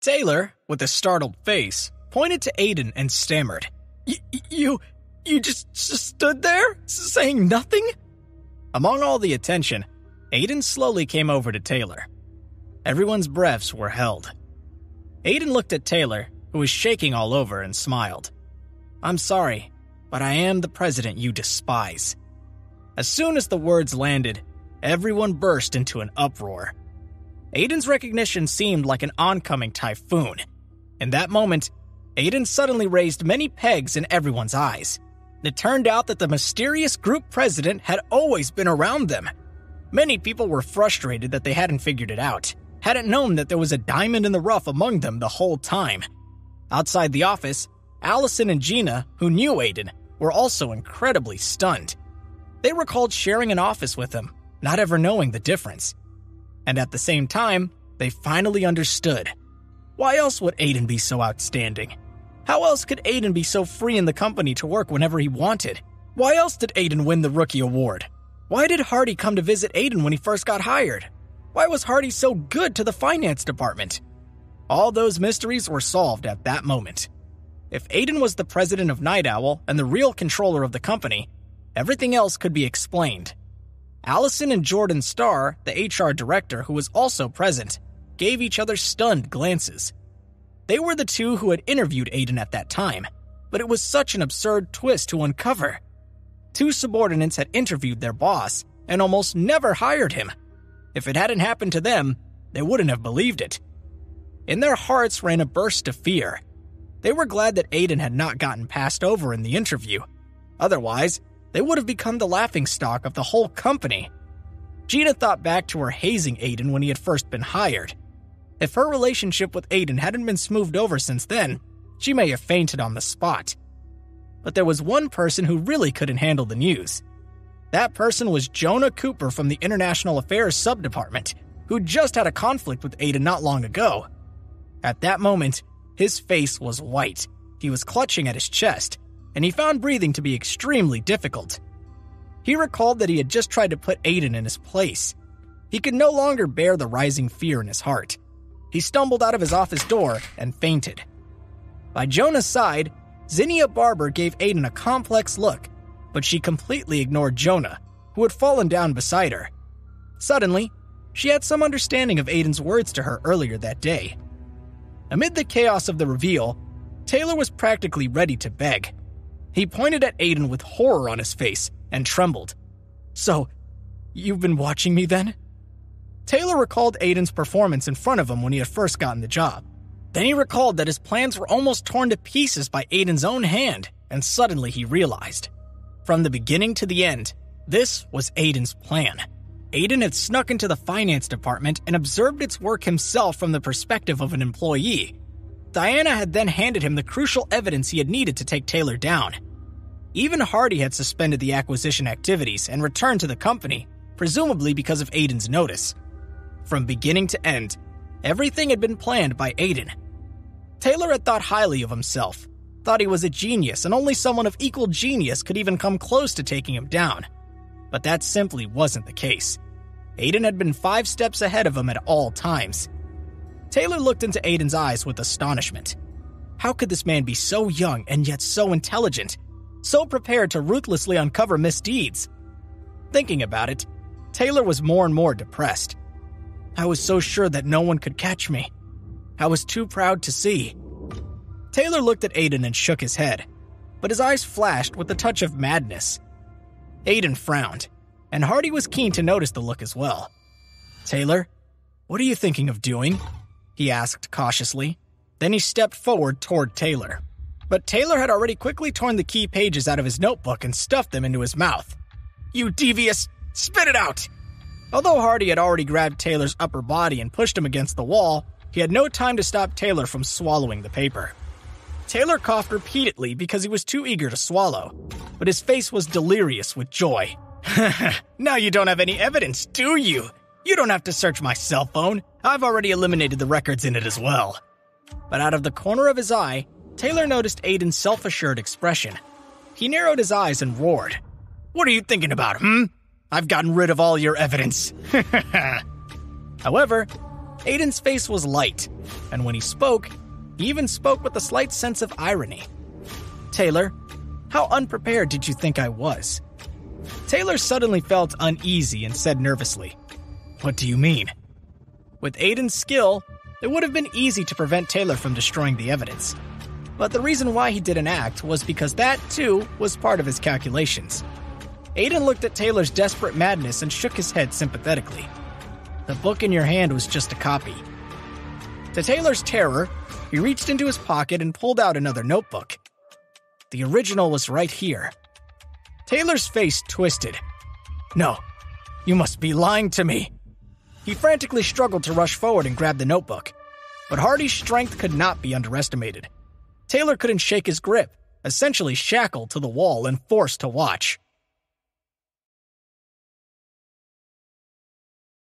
Taylor, with a startled face, pointed to Aiden and stammered, You, you just, just stood there, saying nothing? Among all the attention, Aiden slowly came over to Taylor. Everyone's breaths were held. Aiden looked at Taylor, who was shaking all over, and smiled. I'm sorry, but I am the president you despise. As soon as the words landed, everyone burst into an uproar. Aiden's recognition seemed like an oncoming typhoon. In that moment, Aiden suddenly raised many pegs in everyone's eyes. It turned out that the mysterious group president had always been around them. Many people were frustrated that they hadn't figured it out, hadn't known that there was a diamond in the rough among them the whole time. Outside the office, Allison and Gina, who knew Aiden, were also incredibly stunned. They recalled sharing an office with him, not ever knowing the difference. And at the same time, they finally understood. Why else would Aiden be so outstanding? How else could Aiden be so free in the company to work whenever he wanted? Why else did Aiden win the rookie award? Why did Hardy come to visit Aiden when he first got hired? Why was Hardy so good to the finance department? All those mysteries were solved at that moment. If Aiden was the president of Night Owl and the real controller of the company, everything else could be explained. Allison and Jordan Starr, the HR director who was also present, gave each other stunned glances. They were the two who had interviewed Aiden at that time, but it was such an absurd twist to uncover. Two subordinates had interviewed their boss and almost never hired him. If it hadn't happened to them, they wouldn't have believed it. In their hearts ran a burst of fear. They were glad that Aiden had not gotten passed over in the interview. Otherwise, they would have become the laughingstock of the whole company. Gina thought back to her hazing Aiden when he had first been hired. If her relationship with Aiden hadn't been smoothed over since then, she may have fainted on the spot. But there was one person who really couldn't handle the news. That person was Jonah Cooper from the International Affairs Subdepartment, who just had a conflict with Aiden not long ago. At that moment, his face was white. He was clutching at his chest, and he found breathing to be extremely difficult. He recalled that he had just tried to put Aiden in his place. He could no longer bear the rising fear in his heart. He stumbled out of his office door and fainted. By Jonah's side, Zinnia Barber gave Aiden a complex look, but she completely ignored Jonah, who had fallen down beside her. Suddenly, she had some understanding of Aiden's words to her earlier that day. Amid the chaos of the reveal, Taylor was practically ready to beg. He pointed at Aiden with horror on his face and trembled. So, you've been watching me then? Taylor recalled Aiden's performance in front of him when he had first gotten the job. Then he recalled that his plans were almost torn to pieces by Aiden's own hand, and suddenly he realized. From the beginning to the end, this was Aiden's plan. Aiden had snuck into the finance department and observed its work himself from the perspective of an employee. Diana had then handed him the crucial evidence he had needed to take Taylor down. Even Hardy had suspended the acquisition activities and returned to the company, presumably because of Aiden's notice. From beginning to end, everything had been planned by Aiden. Taylor had thought highly of himself, thought he was a genius, and only someone of equal genius could even come close to taking him down. But that simply wasn't the case. Aiden had been five steps ahead of him at all times. Taylor looked into Aiden's eyes with astonishment. How could this man be so young and yet so intelligent, so prepared to ruthlessly uncover misdeeds? Thinking about it, Taylor was more and more depressed. I was so sure that no one could catch me. I was too proud to see. Taylor looked at Aiden and shook his head, but his eyes flashed with a touch of madness. Aiden frowned, and Hardy was keen to notice the look as well. Taylor, what are you thinking of doing? He asked cautiously. Then he stepped forward toward Taylor. But Taylor had already quickly torn the key pages out of his notebook and stuffed them into his mouth. You devious! Spit it out! Although Hardy had already grabbed Taylor's upper body and pushed him against the wall, he had no time to stop Taylor from swallowing the paper. Taylor coughed repeatedly because he was too eager to swallow, but his face was delirious with joy. now you don't have any evidence, do you? You don't have to search my cell phone. I've already eliminated the records in it as well. But out of the corner of his eye, Taylor noticed Aiden's self assured expression. He narrowed his eyes and roared. What are you thinking about, hmm? I've gotten rid of all your evidence. However, Aiden's face was light, and when he spoke, he even spoke with a slight sense of irony. Taylor, how unprepared did you think I was? Taylor suddenly felt uneasy and said nervously, What do you mean? With Aiden's skill, it would have been easy to prevent Taylor from destroying the evidence. But the reason why he didn't act was because that, too, was part of his calculations. Aiden looked at Taylor's desperate madness and shook his head sympathetically. The book in your hand was just a copy. To Taylor's terror, he reached into his pocket and pulled out another notebook. The original was right here. Taylor's face twisted. No, you must be lying to me. He frantically struggled to rush forward and grab the notebook. But Hardy's strength could not be underestimated. Taylor couldn't shake his grip, essentially shackled to the wall and forced to watch.